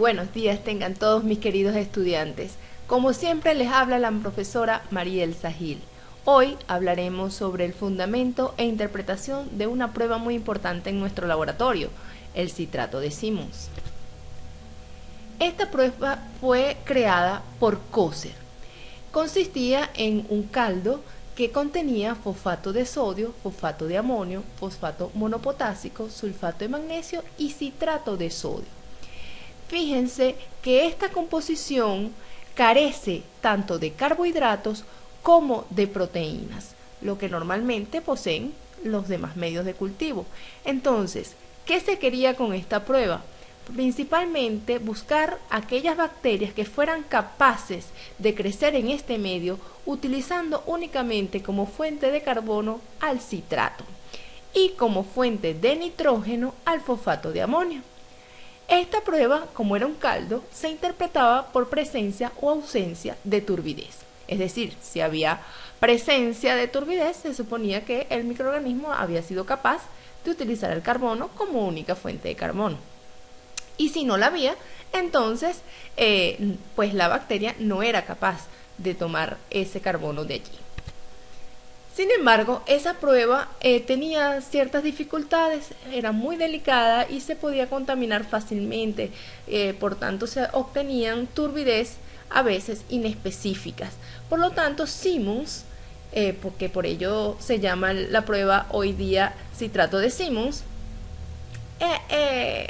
Buenos días tengan todos mis queridos estudiantes. Como siempre les habla la profesora Mariel Sahil. Hoy hablaremos sobre el fundamento e interpretación de una prueba muy importante en nuestro laboratorio, el citrato de Simmons. Esta prueba fue creada por Coser. Consistía en un caldo que contenía fosfato de sodio, fosfato de amonio, fosfato monopotásico, sulfato de magnesio y citrato de sodio. Fíjense que esta composición carece tanto de carbohidratos como de proteínas, lo que normalmente poseen los demás medios de cultivo. Entonces, ¿qué se quería con esta prueba? Principalmente buscar aquellas bacterias que fueran capaces de crecer en este medio utilizando únicamente como fuente de carbono al citrato y como fuente de nitrógeno al fosfato de amonio. Esta prueba, como era un caldo, se interpretaba por presencia o ausencia de turbidez. Es decir, si había presencia de turbidez, se suponía que el microorganismo había sido capaz de utilizar el carbono como única fuente de carbono. Y si no la había, entonces, eh, pues la bacteria no era capaz de tomar ese carbono de allí. Sin embargo, esa prueba eh, tenía ciertas dificultades, era muy delicada y se podía contaminar fácilmente, eh, por tanto se obtenían turbidez a veces inespecíficas. Por lo tanto, Simmons, eh, porque por ello se llama la prueba hoy día citrato de Simmons,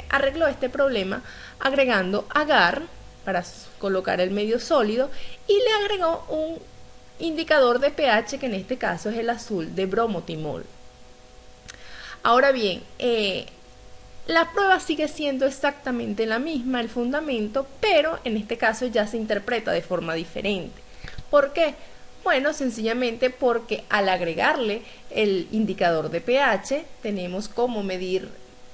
arregló este problema agregando agar para colocar el medio sólido y le agregó un indicador de pH que en este caso es el azul de bromotimol. Ahora bien, eh, la prueba sigue siendo exactamente la misma, el fundamento, pero en este caso ya se interpreta de forma diferente. ¿Por qué? Bueno, sencillamente porque al agregarle el indicador de pH tenemos cómo medir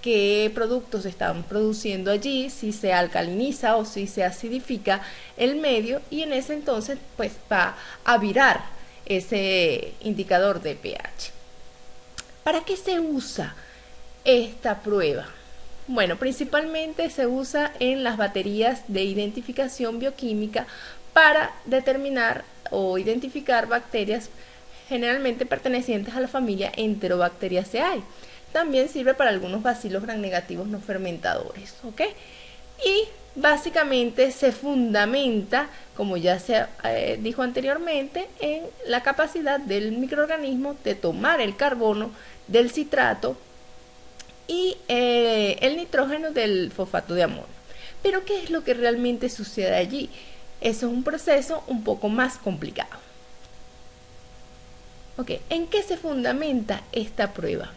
qué productos están produciendo allí, si se alcaliniza o si se acidifica el medio y en ese entonces pues va a virar ese indicador de pH. ¿Para qué se usa esta prueba? Bueno, principalmente se usa en las baterías de identificación bioquímica para determinar o identificar bacterias generalmente pertenecientes a la familia Enterobacteriaceae también sirve para algunos bacilos gram negativos no fermentadores, ¿ok? Y básicamente se fundamenta, como ya se eh, dijo anteriormente, en la capacidad del microorganismo de tomar el carbono del citrato y eh, el nitrógeno del fosfato de amonio. Pero ¿qué es lo que realmente sucede allí? Eso es un proceso un poco más complicado. ¿en qué se fundamenta esta prueba?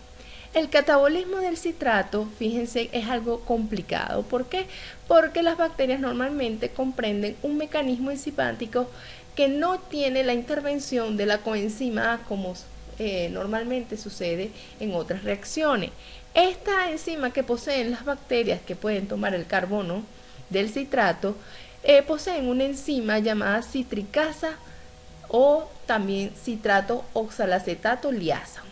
El catabolismo del citrato, fíjense, es algo complicado. ¿Por qué? Porque las bacterias normalmente comprenden un mecanismo enzimántico que no tiene la intervención de la coenzima como eh, normalmente sucede en otras reacciones. Esta enzima que poseen las bacterias que pueden tomar el carbono del citrato, eh, poseen una enzima llamada citricasa o también citrato oxalacetato liasa.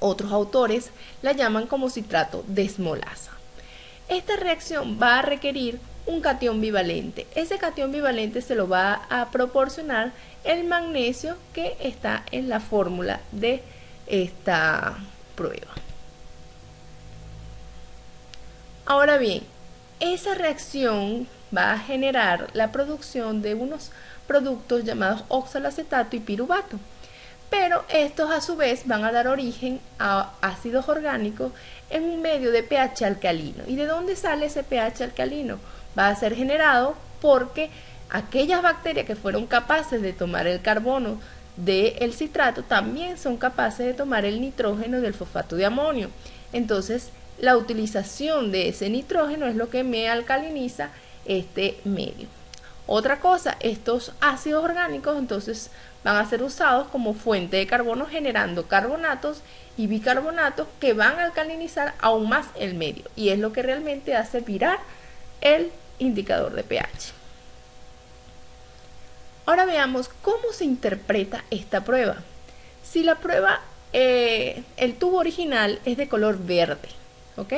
Otros autores la llaman como citrato de esmolasa. Esta reacción va a requerir un catión bivalente. Ese catión bivalente se lo va a proporcionar el magnesio que está en la fórmula de esta prueba. Ahora bien, esa reacción va a generar la producción de unos productos llamados oxalacetato y piruvato pero estos a su vez van a dar origen a ácidos orgánicos en un medio de pH alcalino. ¿Y de dónde sale ese pH alcalino? Va a ser generado porque aquellas bacterias que fueron capaces de tomar el carbono del citrato también son capaces de tomar el nitrógeno del fosfato de amonio. Entonces, la utilización de ese nitrógeno es lo que me alcaliniza este medio. Otra cosa, estos ácidos orgánicos entonces van a ser usados como fuente de carbono generando carbonatos y bicarbonatos que van a alcalinizar aún más el medio y es lo que realmente hace virar el indicador de pH. Ahora veamos cómo se interpreta esta prueba. Si la prueba, eh, el tubo original es de color verde, ¿ok?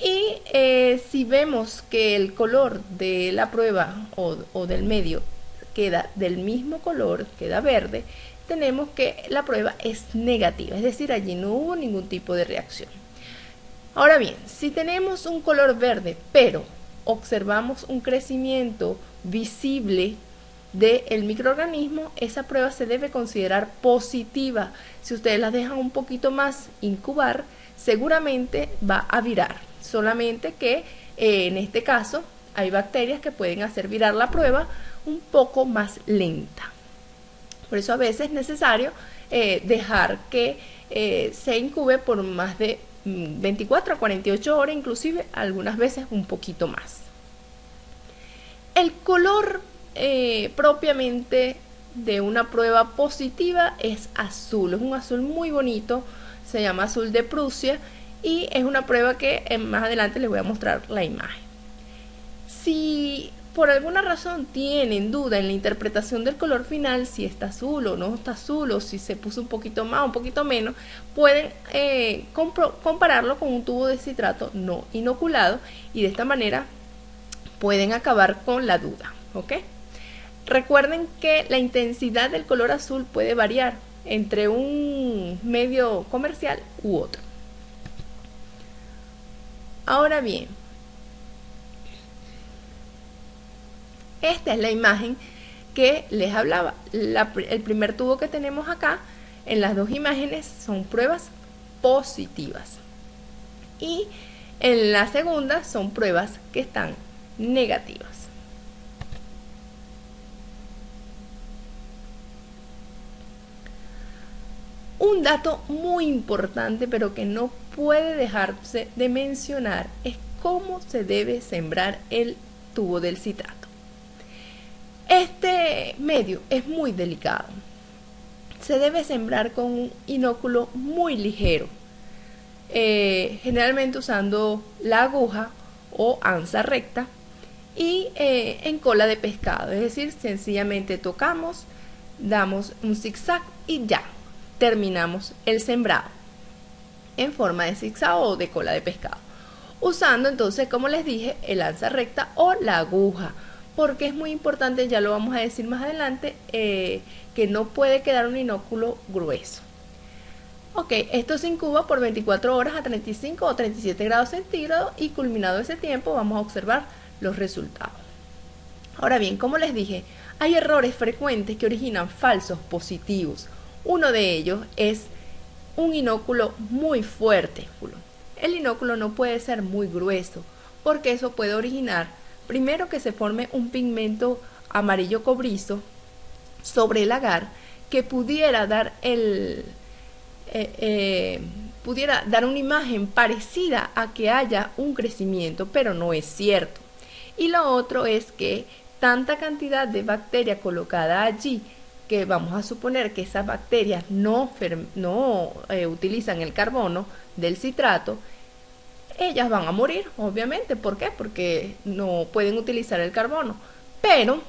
Y eh, si vemos que el color de la prueba o, o del medio queda del mismo color, queda verde, tenemos que la prueba es negativa, es decir, allí no hubo ningún tipo de reacción. Ahora bien, si tenemos un color verde, pero observamos un crecimiento visible del microorganismo, esa prueba se debe considerar positiva. Si ustedes la dejan un poquito más incubar, seguramente va a virar. Solamente que eh, en este caso hay bacterias que pueden hacer virar la prueba un poco más lenta. Por eso a veces es necesario eh, dejar que eh, se incube por más de 24 mm, a 48 horas, inclusive algunas veces un poquito más. El color propiamente de una prueba positiva es azul, es un azul muy bonito, se llama azul de Prusia y es una prueba que más adelante les voy a mostrar la imagen. Si por alguna razón tienen duda en la interpretación del color final, si está azul o no está azul, o si se puso un poquito más un poquito menos, pueden eh, compararlo con un tubo de citrato no inoculado y de esta manera pueden acabar con la duda. Recuerden que la intensidad del color azul puede variar entre un medio comercial u otro. Ahora bien, Esta es la imagen que les hablaba. el primer tubo que tenemos acá, en las dos imágenes, son pruebas positivas. Y en la segunda son pruebas que están negativas. Un dato muy importante, pero que no puede dejarse de mencionar, es cómo se debe sembrar el tubo del citrato. Este medio es muy delicado. Se debe sembrar con un inóculo muy ligero, eh, generalmente usando la aguja o anza recta y eh, en cola de pescado, es decir, sencillamente tocamos, damos un zigzag y ya terminamos el sembrado en forma de zigzag o de cola de pescado, usando entonces, como les dije, el anza recta o la aguja porque es muy importante, ya lo vamos a decir más adelante, eh, que no puede quedar un inóculo grueso. Ok, esto se incuba por 24 horas a 35 o 37 grados centígrados y culminado ese tiempo vamos a observar los resultados. Ahora bien, como les dije, hay errores frecuentes que originan falsos positivos. Uno de ellos es un inóculo muy fuerte. El inóculo no puede ser muy grueso porque eso puede originar Primero que se forme un pigmento amarillo cobrizo sobre el agar que pudiera dar el eh, eh, pudiera dar una imagen parecida a que haya un crecimiento, pero no es cierto. Y lo otro es que tanta cantidad de bacteria colocada allí, que vamos a suponer que esas bacterias no, no eh, utilizan el carbono del citrato, ellas van a morir, obviamente. ¿Por qué? Porque no pueden utilizar el carbono. Pero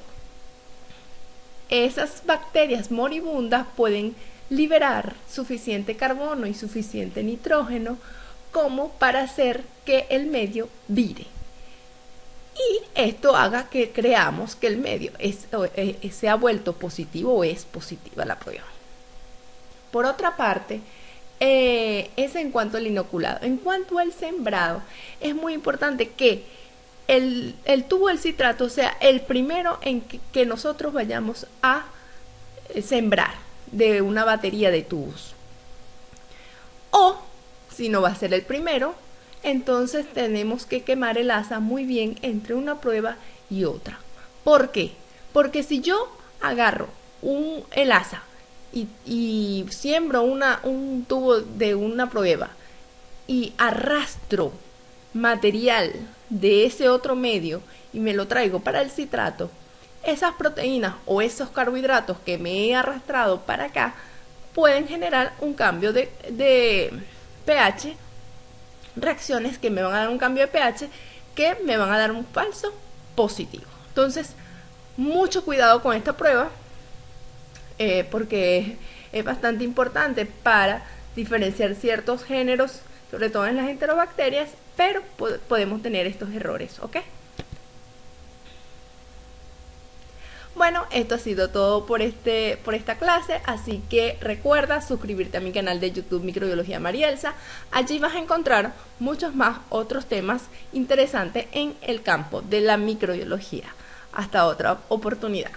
esas bacterias moribundas pueden liberar suficiente carbono y suficiente nitrógeno como para hacer que el medio vire. Esto haga que creamos que el medio eh, se ha vuelto positivo o es positiva la prueba. Por otra parte, eh, es en cuanto al inoculado. En cuanto al sembrado, es muy importante que el, tubo del citrato sea el primero en que, nosotros vayamos a eh, sembrar de una batería de tubos. O, si no va a ser el primero, entonces tenemos que quemar el asa muy bien entre una prueba y otra. ¿Por qué? Porque si yo agarro un, el asa y, siembro una, un tubo de una prueba y arrastro material de ese otro medio y me lo traigo para el citrato, esas proteínas o esos carbohidratos que me he arrastrado para acá pueden generar un cambio de, de pH, reacciones que me van a dar un cambio de pH que me van a dar un falso positivo. Entonces, mucho cuidado con esta prueba eh, porque es bastante importante para diferenciar ciertos géneros, sobre todo en las enterobacterias, pero podemos tener estos errores, ¿ok? Bueno, esto ha sido todo por, este, por esta clase, así que recuerda suscribirte a mi canal de YouTube Microbiología Marielsa. Allí vas a encontrar muchos más otros temas interesantes en el campo de la microbiología. Hasta otra oportunidad.